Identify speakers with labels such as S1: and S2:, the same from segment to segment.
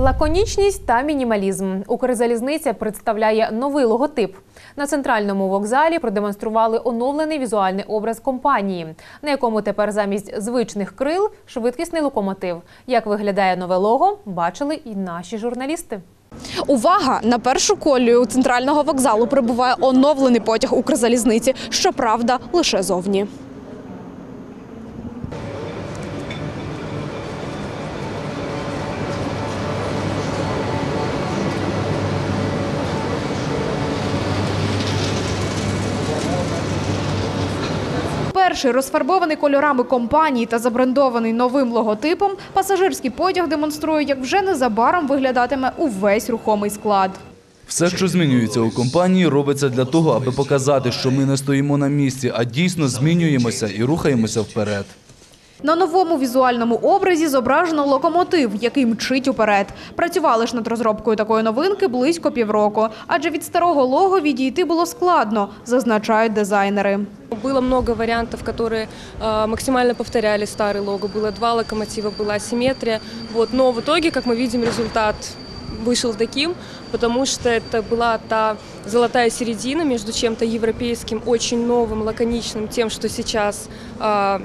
S1: Лаконічність та мінімалізм. Укрзалізниця представляє новий логотип. На центральному вокзалі продемонстрували оновлений візуальний образ компанії, на якому тепер замість звичних крил швидкісний локомотив. Як виглядає нове лого, бачили і наші журналісти.
S2: Увага! На першу колію центрального вокзалу прибуває оновлений потяг Укрзалізниці. Щоправда, лише зовні. Перший розфарбований кольорами компанії та забрендований новим логотипом, пасажирський потяг демонструє, як вже незабаром виглядатиме увесь рухомий склад.
S3: Все, що змінюється у компанії, робиться для того, аби показати, що ми не стоїмо на місці, а дійсно змінюємося і рухаємося вперед.
S2: На новому візуальному образі зображено локомотив, який мчить уперед. Працювали ж над розробкою такої новинки близько півроку, адже від старого лого відійти було складно, зазначають дизайнери
S4: Было много вариантов, которые э, максимально повторяли старый лого. Было два локомотива, была асимметрия. Вот. Но в итоге, как мы видим, результат вышел таким, потому что это была та золотая середина между чем-то европейским, очень новым, лаконичным, тем, что сейчас э,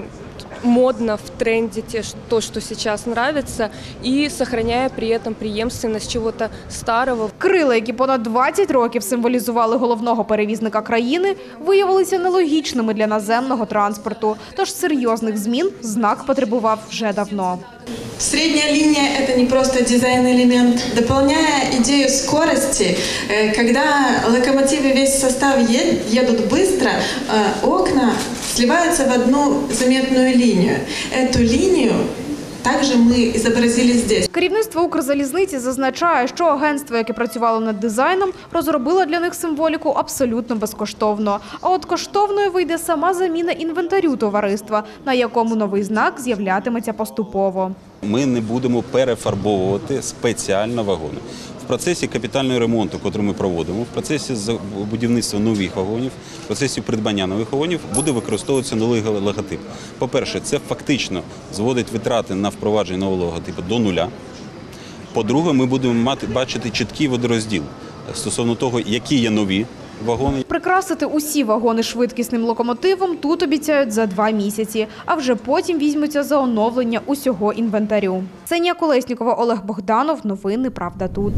S4: модно в тренде, те, ш- то, что сейчас нравится, и сохраняя при этом преемственность чего-то старого,
S2: Крила, які понад 20 років символізували головного перевізника країни, виявилися нелогічними для наземного транспорту. Тож серйозних змін знак потребував вже давно.
S5: Средняя линия – это не просто дизайн-элемент. Дополняя идею скорости, э, когда локомотивы весь состав е- едут быстро, э, окна сливаются в одну заметную линию. Эту линию також ми зобразили здесь.
S2: Керівництво Укрзалізниці зазначає, що агентство, яке працювало над дизайном, розробило для них символіку абсолютно безкоштовно. А от коштовною вийде сама заміна інвентарю товариства, на якому новий знак з'являтиметься поступово.
S6: Ми не будемо перефарбовувати спеціально вагони. В процесі капітального ремонту, який ми проводимо, в процесі будівництва нових вагонів, в процесі придбання нових вагонів буде використовуватися новий логотип. По-перше, це фактично зводить витрати на впровадження нового логотипу до нуля. По-друге, ми будемо мати бачити чіткий водорозділ стосовно того, які є нові вагони,
S2: Прикрасити усі вагони швидкісним локомотивом тут обіцяють за два місяці, а вже потім візьмуться за оновлення усього інвентарю. Ксенія Колеснікова, Олег Богданов. Новини Правда тут.